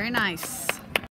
Very nice.